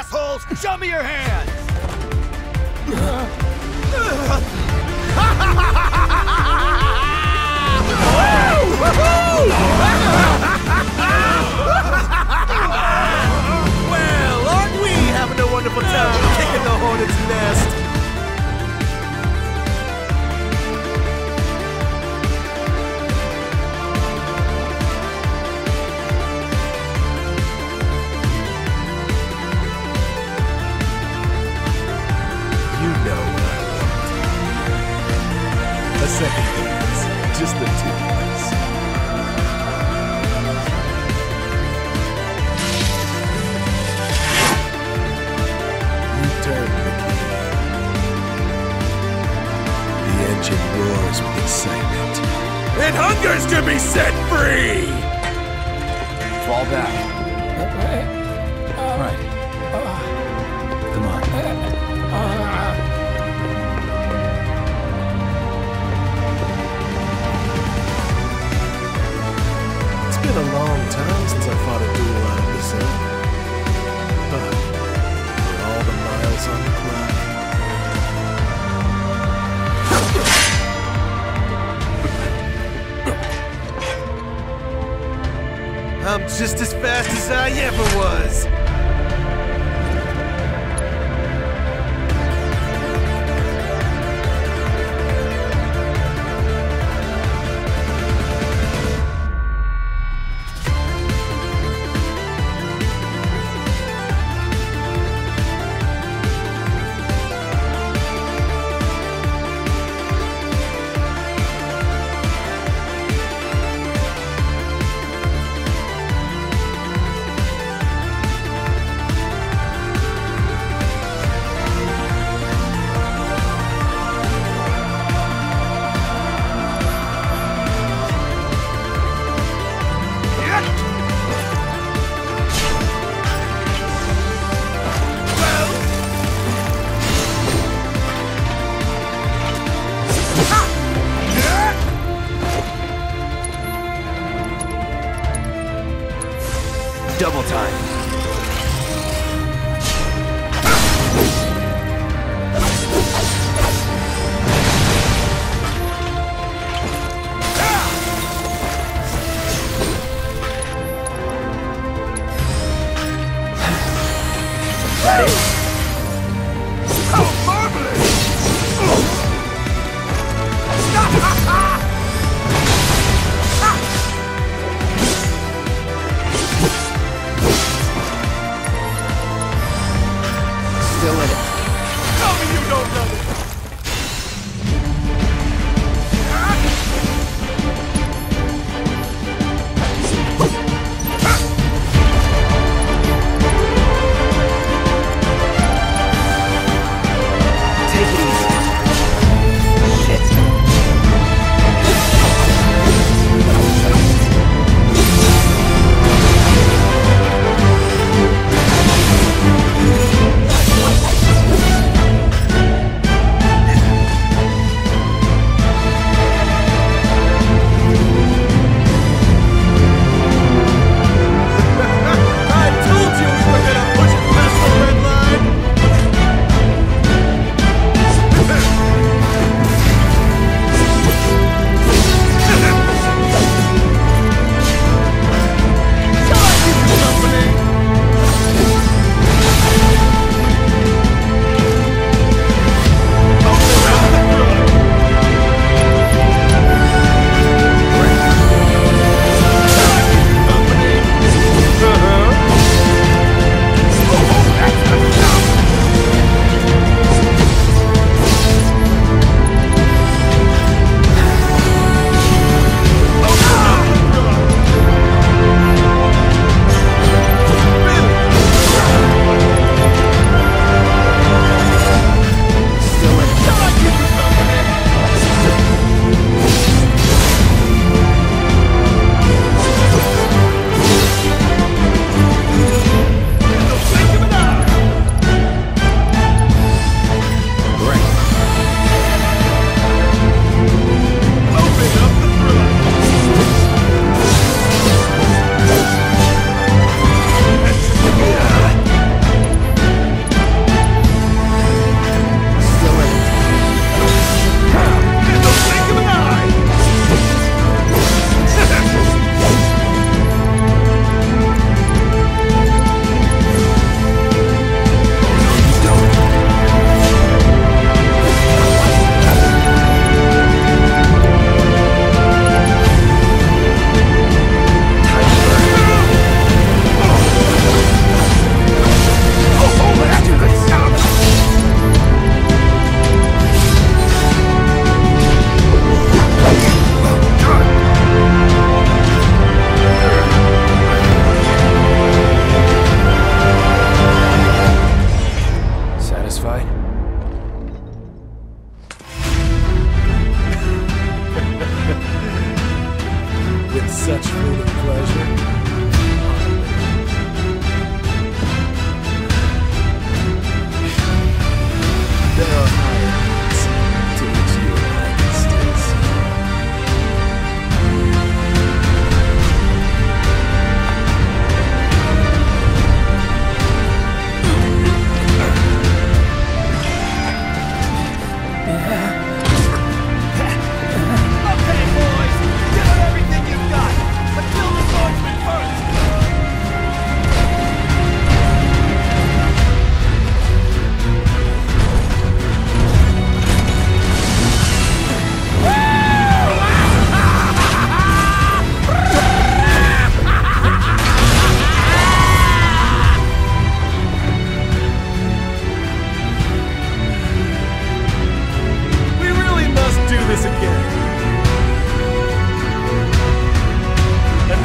assholes! Show me your hands! the the key. The engine roars with excitement. It hungers to be set free! Fall back. A long time since I fought a duel out of Brazil. But for all the miles on the clock, I'm just as fast as I ever was. Double time. Still in it. Tell me you don't love it!